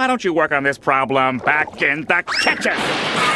Why don't you work on this problem back in the kitchen?